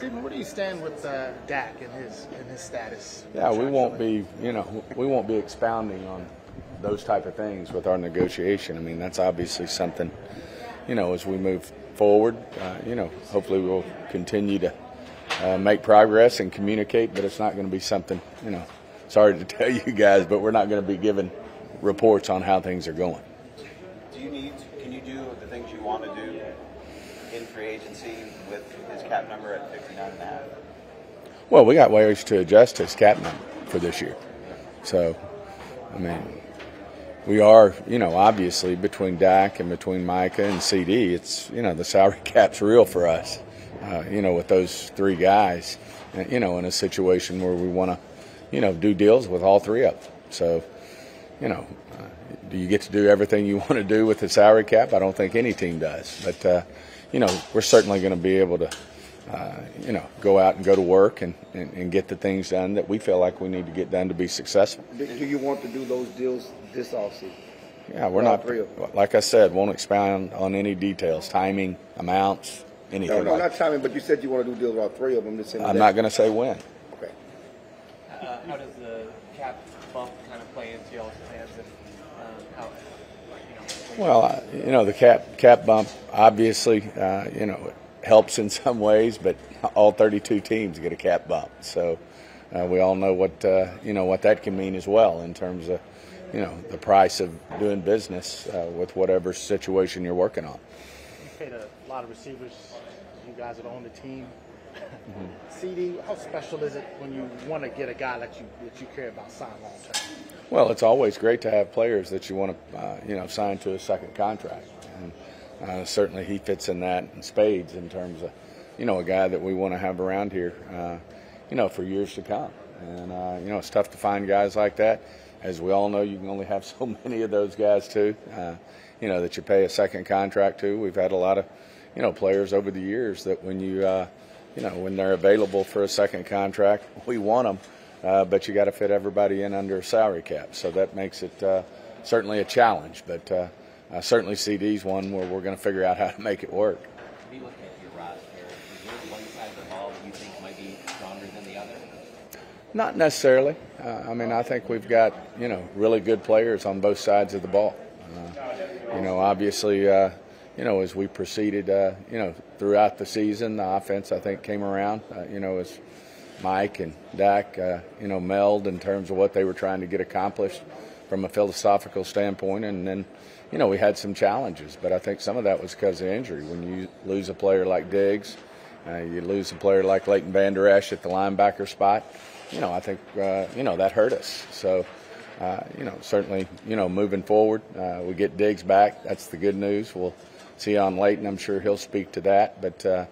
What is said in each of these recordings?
Stephen, where do you stand with uh, Dak and his and his status? Yeah, we won't be, you know, we won't be expounding on those type of things with our negotiation. I mean, that's obviously something, you know, as we move forward, uh, you know, hopefully we'll continue to uh, make progress and communicate, but it's not going to be something, you know, sorry to tell you guys, but we're not going to be giving reports on how things are going. Do you need, can you do the things you want to do in free agency with his cap number at 59 and a half? Well, we got ways to adjust his cap number for this year. So, I mean, we are, you know, obviously between Dak and between Micah and CeeDee, it's, you know, the salary cap's real for us, uh, you know, with those three guys, you know, in a situation where we want to, you know, do deals with all three of them. So, you know, uh, do you get to do everything you want to do with the salary cap? I don't think any team does. But, uh, you know, we're certainly going to be able to, uh, you know, go out and go to work and, and, and get the things done that we feel like we need to get done to be successful. Do you want to do those deals this offseason? Yeah, we're All not, three like I said, won't expound on any details, timing, amounts, anything No, no, like not timing, but you said you want to do deals with all three of them. This I'm that. not going to say when. Okay. Uh, how does the cap bump kind of play into y'all's plans and um, how, you know, when Well, you know, the cap cap bump obviously, uh, you know, helps in some ways, but all 32 teams get a cap bump. So uh, we all know what uh, you know what that can mean as well in terms of you know the price of doing business uh, with whatever situation you're working on. You paid a lot of receivers. You guys that own the team. Mm-hmm. CeeDee, how special is it when you want to get a guy that you that you care about sign long term? Well, it's always great to have players that you want to, uh, you know, sign to a second contract, and uh, certainly he fits in that in spades in terms of, you know, a guy that we want to have around here, uh, you know, for years to come. And uh, you know, it's tough to find guys like that. As we all know, you can only have so many of those guys too. Uh, you know that you pay a second contract to. We've had a lot of, you know, players over the years that when you, uh, you know, when they're available for a second contract, we want them. Uh, but you got to fit everybody in under a salary cap, so that makes it uh, certainly a challenge. But uh, uh, certainly, CeeDee's one where we're going to figure out how to make it work. Be looking at your roster. Is there one side of the ball you think might be stronger than the other? Not necessarily. Uh, I mean, I think we've got you know really good players on both sides of the ball. Uh, you know, obviously, uh, you know as we proceeded, uh, you know throughout the season, the offense I think came around. Uh, you know, as Mike and Dak, uh, you know, meld in terms of what they were trying to get accomplished from a philosophical standpoint, and then. You know, we had some challenges, but I think some of that was because of injury. When you lose a player like Diggs, uh, you lose a player like Leighton Vander Esch at the linebacker spot. You know, I think uh, you know that hurt us. So, uh, you know, certainly, you know, moving forward, we get Diggs back. That's the good news. We'll see on Leighton. I'm sure he'll speak to that. But uh,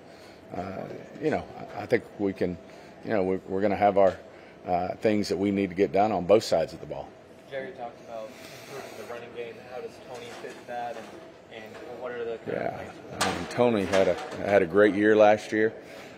uh, you know, I think we can. You know, we're, we're going to have our uh, things that we need to get done on both sides of the ball. Jerry talked about improving the running game. How does Tony fit that, and, and what are the kind Yeah? I mean, Tony had a had a great year last year.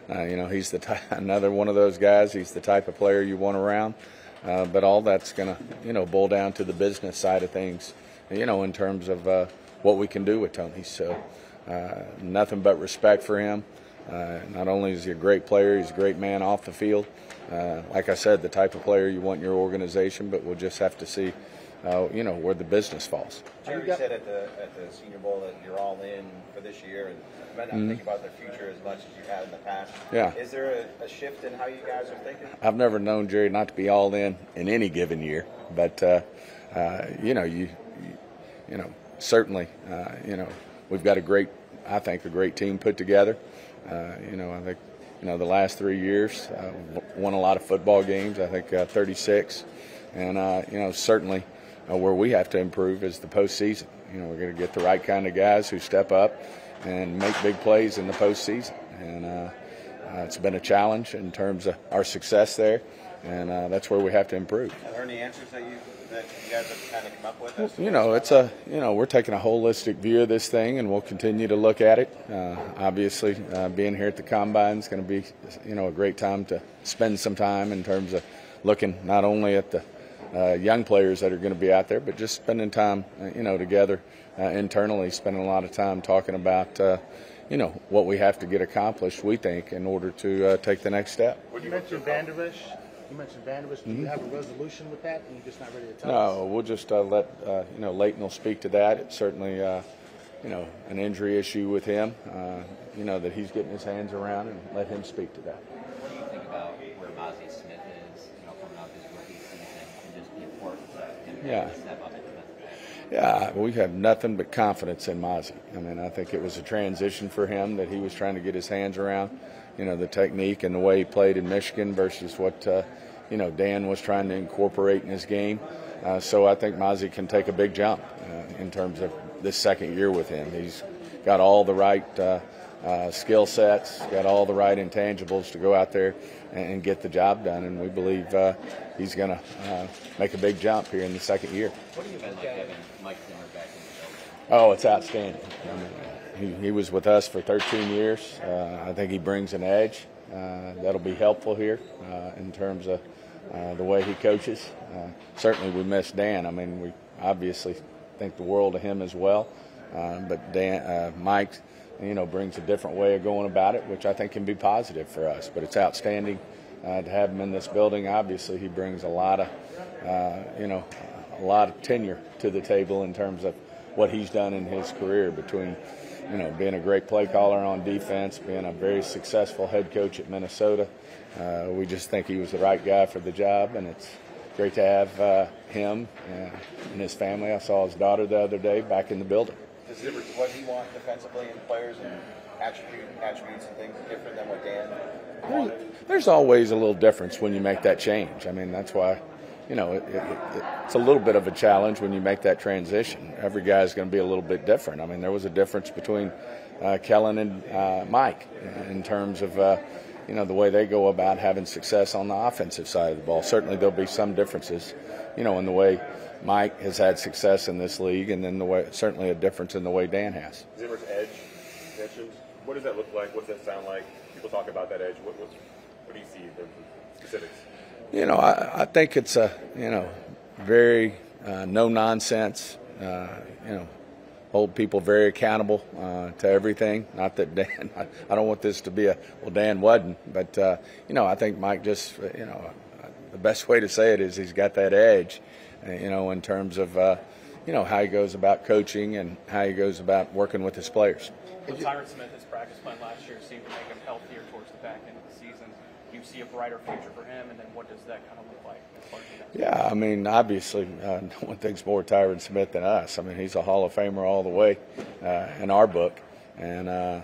Uh, you know, he's the ty- another one of those guys. He's the type of player you want around. Uh, but all that's going to, you know, boil down to the business side of things. You know, in terms of uh, what we can do with Tony. So, uh, nothing but respect for him. Uh, not only is he a great player, he's a great man off the field. Uh, like I said, the type of player you want in your organization. But we'll just have to see, uh, you know, where the business falls. Jerry said at the at the Senior Bowl that you're all in for this year and might not think about the future as much as you have in the past. Mm-hmm. Yeah. Is there a, a shift in how you guys are thinking? I've never known Jerry not to be all in in any given year, but uh, uh, you know, you, you, you know, certainly, uh, you know, we've got a great, I think, a great team put together. Uh, you know, I think, you know, the last three years uh, won a lot of football games. I think uh, 36, and uh, you know, certainly uh, where we have to improve is the postseason. You know, we're going to get the right kind of guys who step up and make big plays in the postseason, and. It's been a challenge in terms of our success there, and that's where we have to improve. Any answers that you that you guys have kind of come up with? as You know, it's a you know we're taking a holistic view of this thing, and we'll continue to look at it. Uh, obviously, uh, being here at the combine is going to be you know a great time to spend some time in terms of looking not only at the uh, young players that are going to be out there, but just spending time uh, you know together uh, internally, spending a lot of time talking about uh, you know, what we have to get accomplished. We think in order to uh, take the next step. You mentioned Vander Esch. You mentioned Vander Esch. Do you have a resolution with that, and you're just not ready to tell us? Mm-hmm. No, we'll just uh, let uh, you know. Leighton will speak to that. It's certainly, uh, you know, an injury issue with him. Uh, you know that he's getting his hands around, and let him speak to that. What do you think about where Mazi Smith is, you know, coming off his rookie season and just the importance of him Yeah. step up at defensive back? Yeah, we have nothing but confidence in Mazi. I mean, I think it was a transition for him that he was trying to get his hands around, you know, the technique and the way he played in Michigan versus what, uh, you know, Dan was trying to incorporate in his game. Uh, so I think Mazi can take a big jump uh, in terms of this second year with him. He's got all the right uh, uh, skill sets, got all the right intangibles to go out there and, and get the job done. And we believe uh, he's going to uh, make a big jump here in the second year. What do you been like having Mike Zimmer back in the building? Oh, it's outstanding. I mean, he, was with us for 13 years. Uh, I think he brings an edge uh, that'll be helpful here uh, in terms of uh, the way he coaches. Certainly, we miss Dan. I mean, we obviously think the world of him as well. But Dan, Mike, you know, brings a different way of going about it, which I think can be positive for us. But it's outstanding uh, to have him in this building. Obviously, he brings a lot of, uh, you know, a lot of tenure to the table in terms of what he's done in his career between, you know, being a great play caller on defense, being a very successful head coach at Minnesota. Uh, we just think he was the right guy for the job, and it's great to have uh, him uh, and his family. I saw his daughter the other day back in the building. Does Zimmer, what he want defensively in players and attribute, attributes and things different than what Dan wanted? There's always a little difference when you make that change. I mean, that's why, you know, it, it, it, it's a little bit of a challenge when you make that transition. Every guy's going to be a little bit different. I mean, there was a difference between uh, Kellen and uh, Mike in terms of, uh, you know, the way they go about having success on the offensive side of the ball. Certainly, there'll be some differences, you know, in the way Mike has had success in this league, and then the way certainly a difference in the way Dan has. Zimmer's edge mentioned. What does that look like? What's that sound like? People talk about that edge. What, what's, what do you see in terms of specifics? You know, I, I think it's a you know very uh, no nonsense. Uh, you know, hold people very accountable uh, to everything. Not that Dan, I, I don't want this to be a well, Dan wasn't, but uh, you know, I think Mike just uh, you know the best way to say it is he's got that edge. Uh, you know, in terms of uh, you know how he goes about coaching and how he goes about working with his players. When Tyron Smith, his practice plan last year seemed to make him healthier towards the back end of the season. Do you see a brighter future for him? And then what does that kind of look like Yeah, I mean, obviously, uh, no one thinks more Tyron Smith than us. I mean, he's a Hall of Famer all the way uh, in our book, and uh,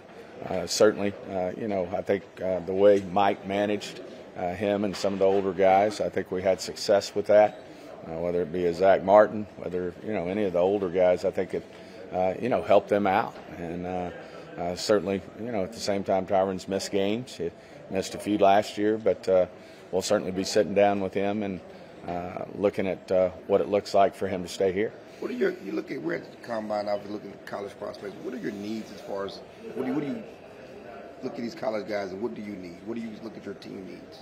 uh, certainly, uh, you know, I think uh, the way Mike managed him and some of the older guys, I think we had success with that. Whether it be a Zack Martin, whether you know any of the older guys, I think it, you know, helped them out, and certainly, you know, at the same time, Tyron's missed games. He missed a few last year, but uh, we'll certainly be sitting down with him and uh, looking at uh, what it looks like for him to stay here. What are your, you look at, we're at the combine, obviously looking at college prospects. What are your needs as far as, what do you, what do you look at these college guys and what do you need? What do you look at your team needs?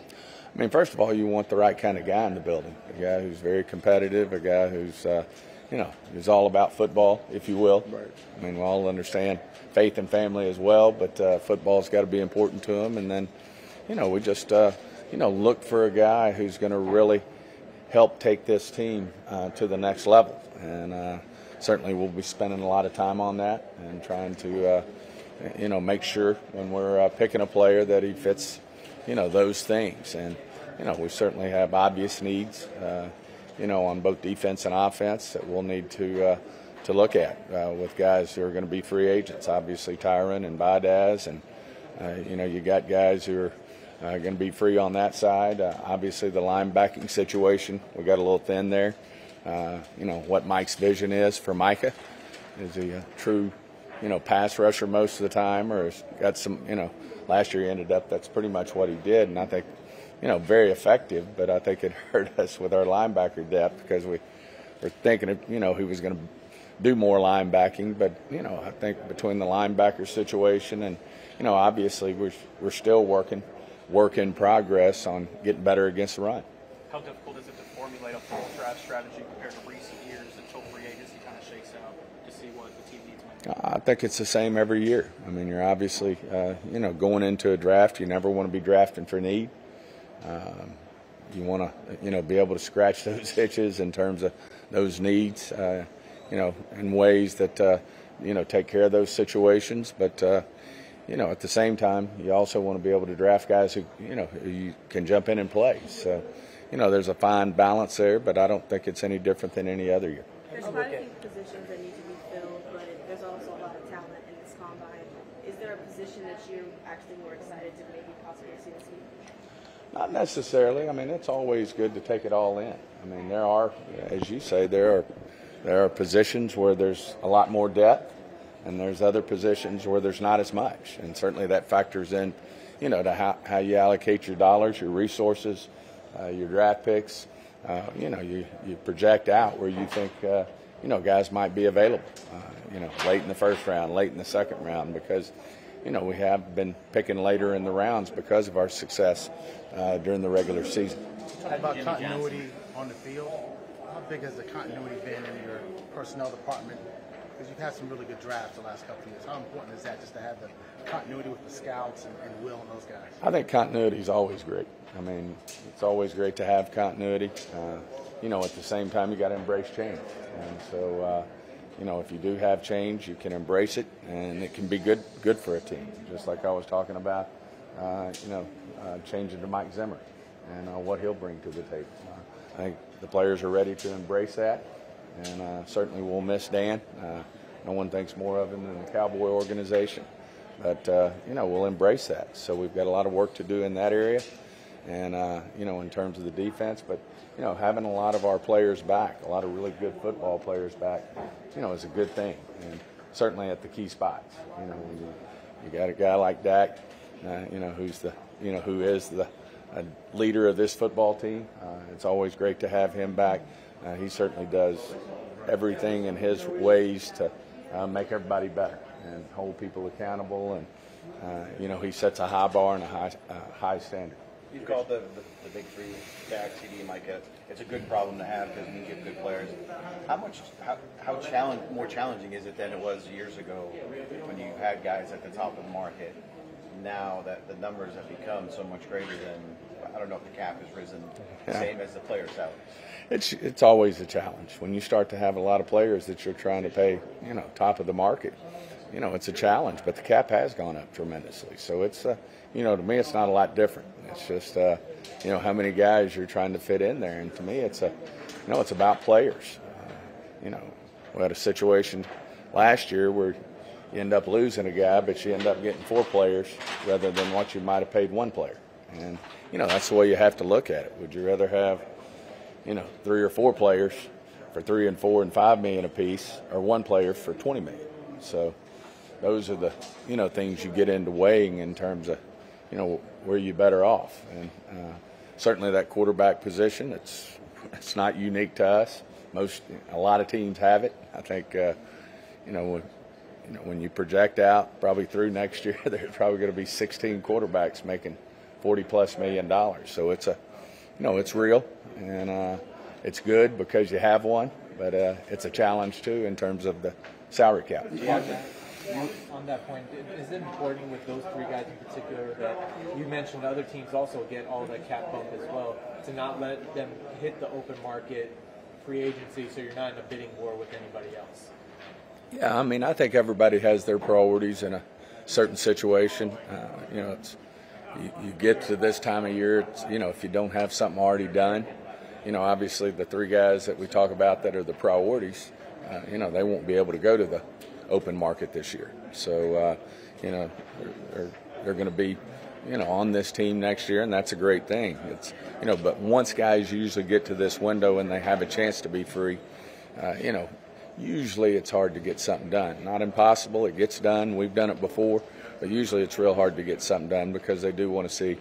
I mean, first of all, you want the right kind of guy in the building. A guy who's very competitive, a guy who's, uh, you know, who's all about football, if you will. Right. I mean, we all understand faith and family as well, but uh, football's got to be important to him. And then, you know, we just, uh, you know, look for a guy who's going to really help take this team uh, to the next level. And uh, certainly we'll be spending a lot of time on that and trying to, uh, you know, make sure when we're uh, picking a player that he fits, you know, those things. And, you know, we certainly have obvious needs, uh, you know, on both defense and offense that we'll need to. To look at uh, with guys who are going to be free agents, obviously Tyron and Biadasz, and uh, you know you got guys who are going to be free on that side. Uh, obviously, the linebacking situation we got a little thin there. Uh, you know what Mike's vision is for Micah. Is he a true, you know, pass rusher most of the time, or got some? You know, last year he ended up that's pretty much what he did, and I think, you know, very effective. But I think it hurt us with our linebacker depth because we were thinking, of, you know, he was going to do more linebacking. But you know, I think between the linebacker situation and you know, obviously we're we're still working, work in progress on getting better against the run. How difficult is it to formulate a full draft strategy compared to recent years until free agency kind of shakes out to see what the team needs I think it's the same every year. I mean, you're obviously, uh, you know, going into a draft, you never want to be drafting for need. Um, you want to, you know, be able to scratch those itches in terms of those needs, uh, you know, in ways that, uh, you know, take care of those situations. But, uh, you know, at the same time, you also want to be able to draft guys who, you know, who you can jump in and play. So, you know, there's a fine balance there, but I don't think it's any different than any other year. There's quite a few positions that need to be filled, but there's also a lot of talent in this combine. Is there a position that you're actually more excited to maybe possibly see this week? Not necessarily. I mean, it's always good to take it all in. I mean, there are, as you say, there are there are positions where there's a lot more depth, and there's other positions where there's not as much. And certainly that factors in, you know, to how, how you allocate your dollars, your resources, uh, your draft picks. Uh, you know, you, you project out where you think, uh, you know, guys might be available. Uh, you know, late in the first round, late in the second round, because you know, we have been picking later in the rounds because of our success uh, during the regular season. Talk about continuity on the field. How big has the continuity been in your personnel department? Because you've had some really good drafts the last couple of years. How important is that just to have the continuity with the scouts and, and Will and those guys? I think continuity is always great. I mean, it's always great to have continuity. Uh, you know, at the same time, you got to embrace change. And so, uh, you know, if you do have change, you can embrace it, and it can be good good for a team. Just like I was talking about, uh, you know, uh, changing to Mike Zimmer and uh, what he'll bring to the table. I think the players are ready to embrace that, and uh, certainly we'll miss Dan. Uh, no one thinks more of him than the Cowboy organization, but uh, you know we'll embrace that. So we've got a lot of work to do in that area, and uh, you know in terms of the defense, but you know having a lot of our players back, a lot of really good football players back, you know is a good thing, and certainly at the key spots. You know, you, you got a guy like Dak, uh, you know who's the you know who is the uh, leader of this football team. It's always great to have him back. Uh, he certainly does everything in his ways to uh, make everybody better and hold people accountable. And uh, you know, he sets a high bar and a high uh, high standard. You called the, the, the big three, Dak, CeeDee, Micah. It's a good problem to have because you get good players. How much, how, how challenge, more challenging is it than it was years ago when you had guys at the top of the market? Now that the numbers have become so much greater than, I don't know if the cap has risen, Yeah. same as the player salaries. It's it's always a challenge when you start to have a lot of players that you're trying to pay, you know, top of the market. You know, it's a challenge, but the cap has gone up tremendously. So it's, uh, you know, to me, it's not a lot different. It's just, uh, you know, how many guys you're trying to fit in there, and to me, it's a, you know, it's about players. Uh, you know, we had a situation last year where you end up losing a guy, but you end up getting four players rather than what you might have paid one player. And you know, that's the way you have to look at it. Would you rather have you know, three or four players for three and four and five million apiece, or one player for twenty million. So those are the you know things you get into weighing in terms of you know where you better off. And uh, certainly that quarterback position, it's it's not unique to us. Most a lot of teams have it. I think uh, you know when, you know when you project out probably through next year, there's probably going to be 16 quarterbacks making 40 plus million dollars. So it's a you know, it's real and uh, it's good because you have one, but uh, it's a challenge too in terms of the salary cap. On that point, is it important with those three guys in particular that you mentioned other teams also get all the cap bump as well to not let them hit the open market free agency so you're not in a bidding war with anybody else? Yeah, I mean, I think everybody has their priorities in a certain situation. Uh, you know, it's you, you get to this time of year, you know, if you don't have something already done, you know, obviously the three guys that we talk about that are the priorities, uh, you know, they won't be able to go to the open market this year. So, uh, you know, they're, they're going to be, you know, on this team next year, and that's a great thing. It's, you know, but once guys usually get to this window and they have a chance to be free, uh, you know, usually it's hard to get something done. Not impossible, it gets done. We've done it before, but usually it's real hard to get something done because they do want to see,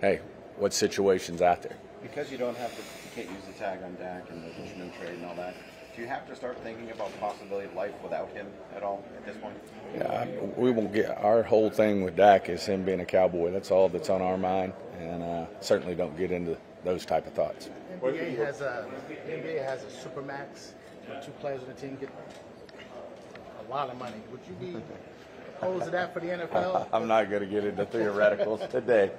hey, what situation's out there. Because you don't have to, you can't use the tag on Dak and the Bushman trade and all that. Do you have to start thinking about the possibility of life without him at all at this point? Yeah, we won't get our whole thing with Dak is him being a cowboy. That's all that's on our mind, and uh, certainly don't get into those type of thoughts. NBA has a NBA has a supermax where two players on the team get a lot of money. Would you be opposed to that for the NFL? I'm not going to get into theoreticals today.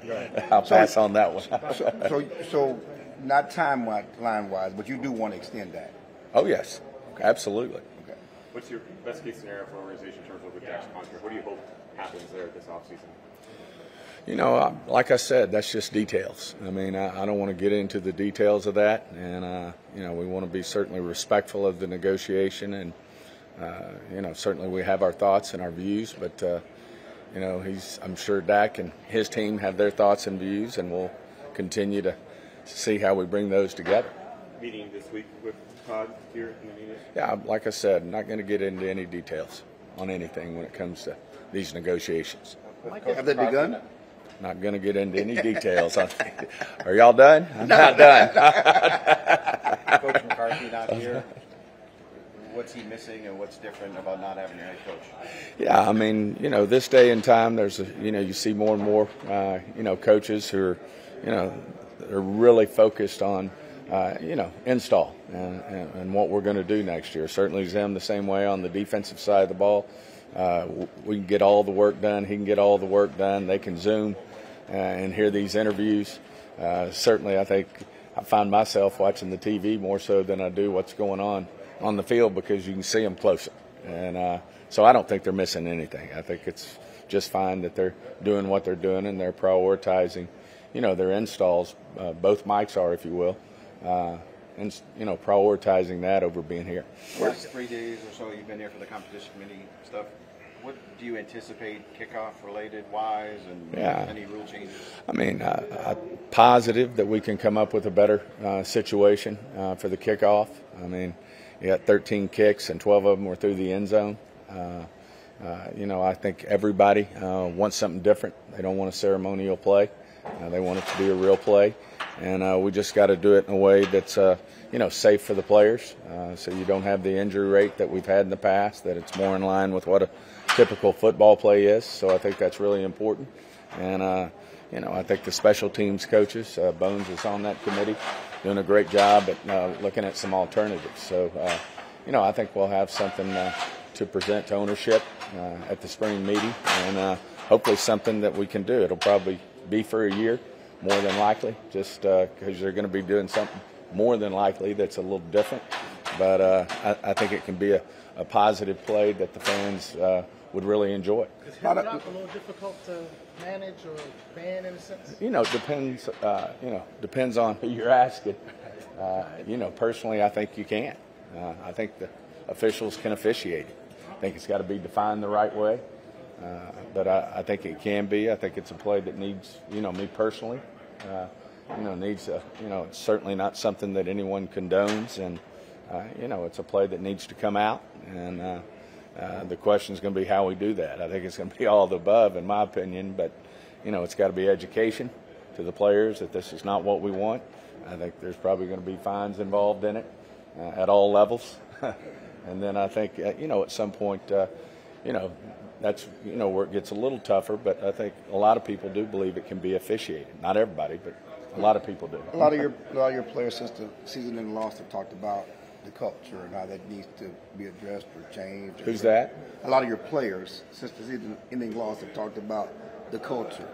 I'll pass on that one. So, so, so not timeline wise, but you do want to extend that. oh yes, absolutely. Okay. What's your best case scenario for organization in terms of the Dak's contract? What do you hope happens there this offseason? You know, uh, like I said, that's just details. I mean, I, I don't want to get into the details of that, and uh, you know, we want to be certainly respectful of the negotiation, and uh, you know, certainly we have our thoughts and our views, but uh, you know, he's I'm sure Dak and his team have their thoughts and views, and we'll continue to see how we bring those together. Meeting this week with Todd here in the meeting? Yeah, like I said, not going to get into any details on anything when it comes to these negotiations. Have they begun? Not going to get into any details. Are y'all done? I'm not done. Coach McCarthy not here. What's he missing, and what's different about not having your head coach? Yeah, I mean, you know, this day and time, there's, a, you know, you see more and more, uh, you know, coaches who are, you know, are really focused on, uh, you know, install and, and, and what we're going to do next year. Certainly, Zim the same way on the defensive side of the ball. Uh, we can get all the work done. He can get all the work done. They can Zoom uh, and hear these interviews. Uh, certainly, I think I find myself watching the TV more so than I do what's going on on the field because you can see them closer. And uh, so I don't think they're missing anything. I think it's just fine that they're doing what they're doing and they're prioritizing, you know, their installs. Uh, both mics are, if you will, uh, and you know, prioritizing that over being here. Last three days or so you've been here for the competition committee stuff. What do you anticipate kickoff related wise and Yeah. any rule changes? I mean, uh, uh, positive that we can come up with a better uh, situation uh, for the kickoff. I mean, you got 13 kicks and 12 of them were through the end zone. Uh, uh, you know, I think everybody uh, wants something different. They don't want a ceremonial play. Uh, they want it to be a real play, and uh, we just got to do it in a way that's you know safe for the players, so you don't have the injury rate that we've had in the past. That it's more in line with what a typical football play is. So I think that's really important, and you know I think the special teams coaches, uh, Bones is on that committee, doing a great job at uh, looking at some alternatives. So uh, you know I think we'll have something uh, to present to ownership uh, at the spring meeting, and uh, hopefully something that we can do. It'll probably be for a year, more than likely, just because they're going to be doing something more than likely that's a little different. But uh, I, I think it can be a, a positive play that the fans uh, would really enjoy. Is hip a little difficult to manage or ban in a sense? You know, depends. Uh, you know, depends on who you're asking. Uh, you know, personally, I think you can. Uh, I think the officials can officiate it. I think it's got to be defined the right way. Uh, but I, I think it can be. I think it's a play that needs, you know, me personally, uh, you know, needs a, you know, it's certainly not something that anyone condones, and uh, you know, it's a play that needs to come out, and uh, the question is going to be how we do that. I think it's going to be all of the above, in my opinion, but you know, it's got to be education to the players that this is not what we want. I think there's probably going to be fines involved in it uh, at all levels, and then I think, uh, you know, at some point, uh, you know, that's you know where it gets a little tougher. But I think a lot of people do believe it can be officiated. Not everybody, but a lot of people do. A lot of your a lot of your players since the season and lost have talked about the culture and how that needs to be addressed or changed. Who's that? A lot of your players since the season ending loss have talked about the culture.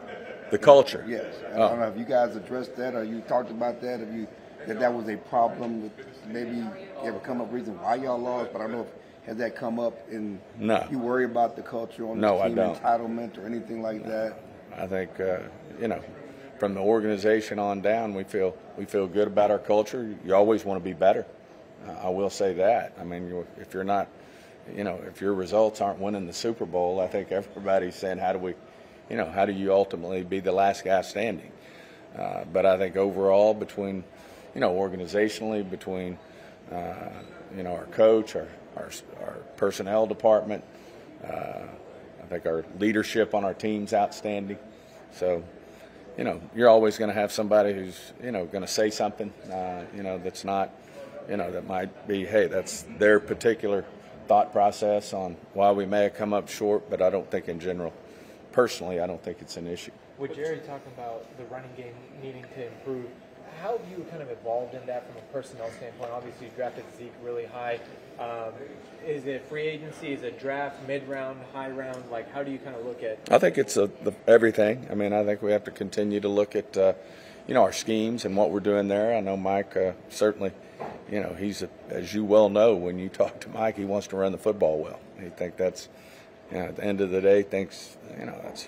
The culture. Yes. I Oh. don't know. Have you guys addressed that, or you talked about that? Have you that that was a problem? That maybe ever come up reason why y'all lost? But I don't know if has that come up in. No. You worry about the culture on No, the I team don't. entitlement or anything like that. I think uh, you know, from the organization on down, we feel we feel good about our culture. You always want to be better. I will say that. I mean, if you're not, you know, if your results aren't winning the Super Bowl, I think everybody's saying, how do we, you know, how do you ultimately be the last guy standing? Uh, but I think overall, between, you know, organizationally, between, uh, you know, our coach, our our, our personnel department, uh, I think our leadership on our team's outstanding. So, you know, you're always going to have somebody who's, you know, going to say something, uh, you know, that's not, you know, that might be, hey, that's their particular thought process on why we may have come up short, but I don't think in general, personally, I don't think it's an issue. With Jerry talking about the running game needing to improve, how have you kind of evolved in that from a personnel standpoint? Obviously, you drafted Zeke really high. Um, is it free agency? Is it draft, mid round, high round? Like, how do you kind of look at? I think it's a, the, everything. I mean, I think we have to continue to look at, uh, you know, our schemes and what we're doing there. I know Mike uh, certainly, you know, he's a, as you well know when you talk to Mike, he wants to run the football well. He think that's, you know, at the end of the day, thinks you know that's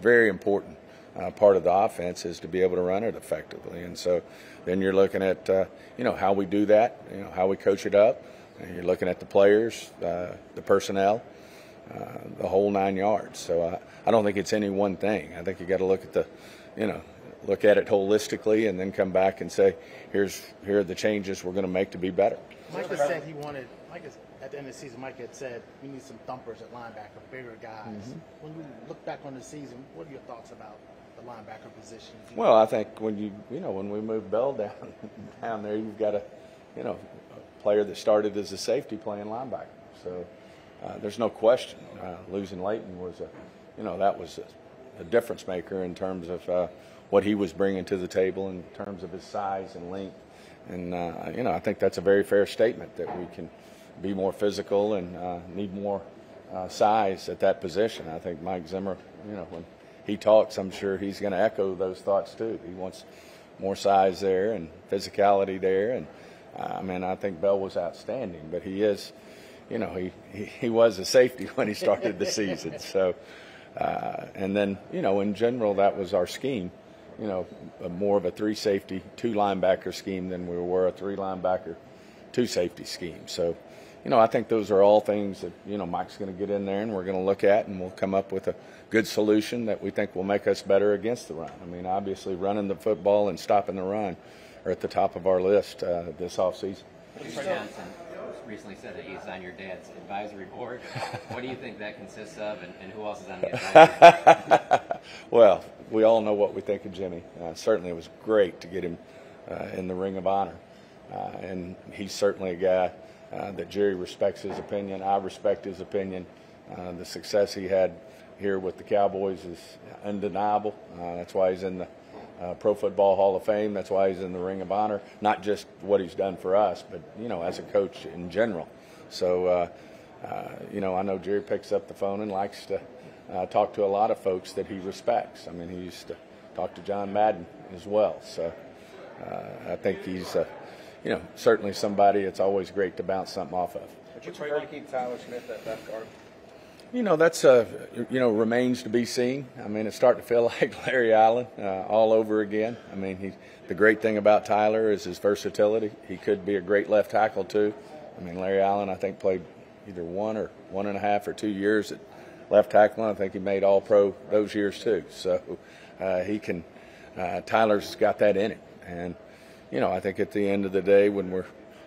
very important. Uh, part of the offense is to be able to run it effectively, and so then you're looking at, uh, you know, how we do that, you know, how we coach it up. And you're looking at the players, uh, the personnel, uh, the whole nine yards. So I, I don't think it's any one thing. I think you got to look at the, you know, look at it holistically and then come back and say, here's here are the changes we're going to make to be better. Mike has said he wanted. Mike has, at the end of the season, Mike had said we need some thumpers at linebacker, bigger guys. Mm-hmm. When you look back on the season, what are your thoughts about the linebacker position? Well, I think when you you know when we move Bell down down there, you've got a you know a player that started as a safety playing linebacker. So uh, there's no question uh, losing Leighton was a you know that was a, a difference maker in terms of uh, what he was bringing to the table in terms of his size and length. And uh, you know I think that's a very fair statement that we can be more physical and uh, need more uh, size at that position. I think Mike Zimmer, you know, when he talks, I'm sure he's going to echo those thoughts too. He wants more size there and physicality there, and uh, I mean, I think Bell was outstanding, but he is, you know, he he, he was a safety when he started the season. So, uh, and then you know, in general, that was our scheme. You know, a more of a three safety, two linebacker scheme than we were a three linebacker, two safety scheme. So, you know, I think those are all things that, you know, Mike's going to get in there and we're going to look at and we'll come up with a good solution that we think will make us better against the run. I mean, obviously, running the football and stopping the run are at the top of our list uh, this offseason. Johnson recently said that he's on your dad's advisory board. what do you think that consists of, and, and who else is on the advisory? well, we all know what we think of Jimmy. Uh, certainly, it was great to get him uh, in the Ring of Honor, uh, and he's certainly a guy uh, that Jerry respects his opinion. I respect his opinion. Uh, the success he had here with the Cowboys is undeniable. That's why he's in the uh, Pro Football Hall of Fame. That's why he's in the Ring of Honor. Not just what he's done for us, but you know, as a coach in general. So, uh, uh, you know, I know Jerry picks up the phone and likes to uh, talk to a lot of folks that he respects. I mean, he used to talk to John Madden as well. So, uh, I think he's, uh, you know, certainly somebody it's always great to bounce something off of. Would you prefer to keep Tyler Smith at left guard? You know, that's uh, you know remains to be seen. I mean, it's starting to feel like Larry Allen uh, all over again. I mean, he the great thing about Tyler is his versatility. He could be a great left tackle too. I mean, Larry Allen, I think played either one or one and a half or two years at left tackle. I think he made All Pro those years too. So uh, he can. Uh, Tyler's got that in him, and you know, I think at the end of the day, when we're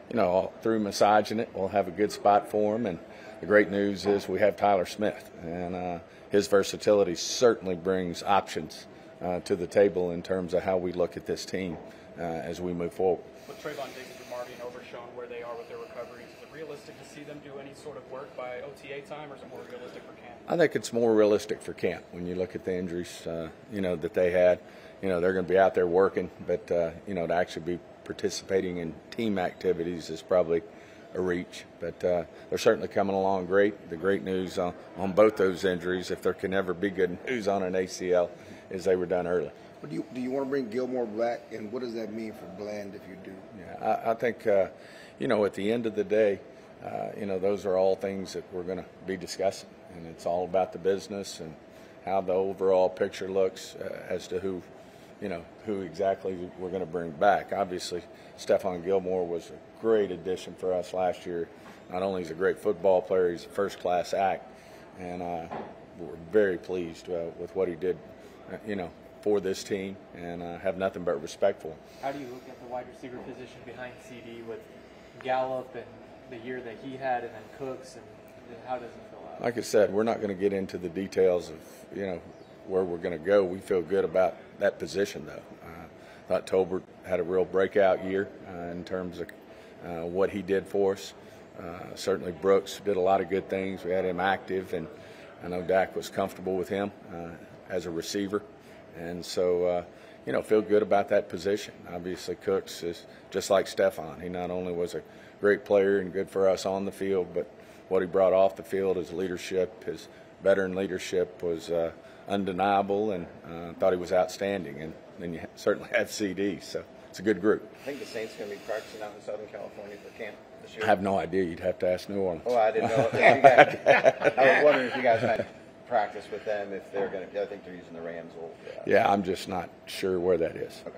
you know all through massaging it, we'll have a good spot for him and the great news is we have Tyler Smith, and uh, his versatility certainly brings options uh, to the table in terms of how we look at this team uh, as we move forward. With Trevon Diggs, and Overshown, where they are with their it realistic to see them do any sort of work by OTA time, or is it more realistic for camp? I think it's more realistic for camp when you look at the injuries, uh, you know, that they had. You know, they're going to be out there working, but uh, you know, to actually be participating in team activities is probably a reach, but uh, they're certainly coming along great. The great news on, on both those injuries, if there can ever be good news on an ACL, is they were done early. But do you, do you want to bring Gilmore back, and what does that mean for Bland if you do? Yeah, I, I think, uh, you know, at the end of the day, uh, you know, those are all things that we're going to be discussing, and it's all about the business and how the overall picture looks uh, as to who, you know, who exactly we're going to bring back. Obviously, Stephon Gilmore was a great addition for us last year. Not only is a great football player, he's a first class act, and uh, we're very pleased uh, with what he did, uh, you know, for this team, and uh, have nothing but respect for him. How do you look at the wide receiver position behind CeeDee with Gallup and the year that he had, and then Cooks, and how does it fill out? Like I said, we're not going to get into the details of you know where we're going to go. We feel good about that position, though. Uh, thought Tolbert had a real breakout year uh, in terms of uh, what he did for us. Uh, certainly, Brooks did a lot of good things. We had him active, and I know Dak was comfortable with him uh, as a receiver. And so, uh, you know, feel good about that position. Obviously, Cooks is just like Stephon. He not only was a great player and good for us on the field, but what he brought off the field, his leadership, his veteran leadership was uh, undeniable, and uh, thought he was outstanding. And then you certainly have CeeDee, so it's a good group. I think the Saints going to be practicing out in Southern California for camp this year. I have no idea. You'd have to ask New Orleans. Oh, I didn't know. guys, I was wondering if you guys had practice with them, if they're going to. I think they're using the Rams old. Yeah, I'm just not sure where that is. Okay.